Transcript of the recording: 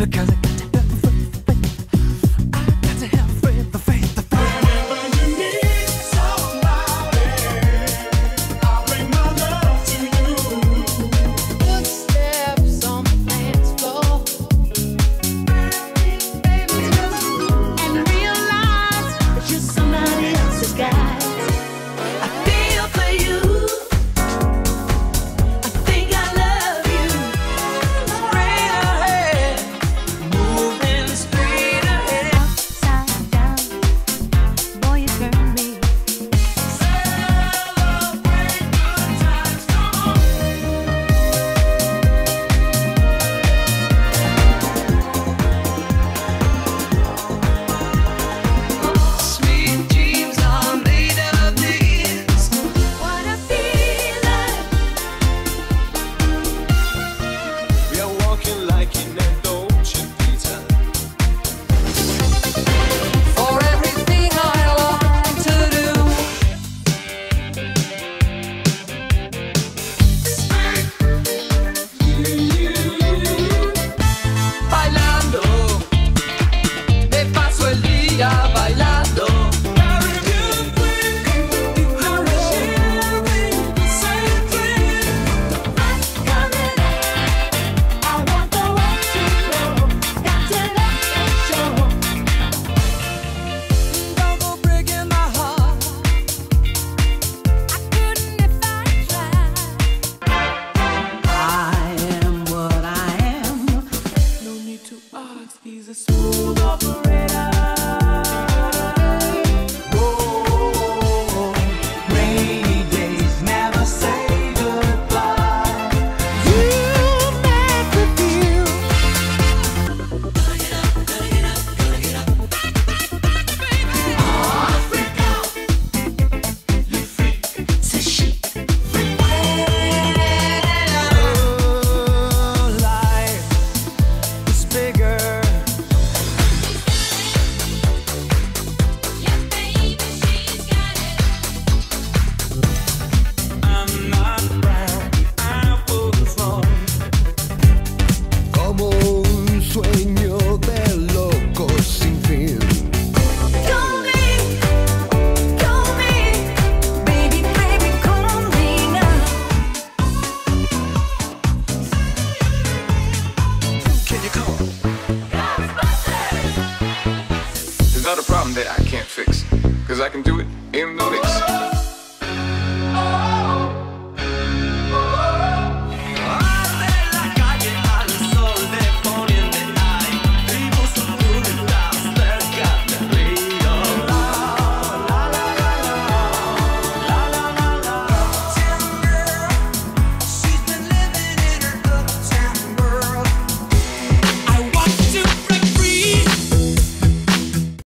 because it to ask, he's a smooth operator. another problem that I can't fix. Cause I can do it in the mix.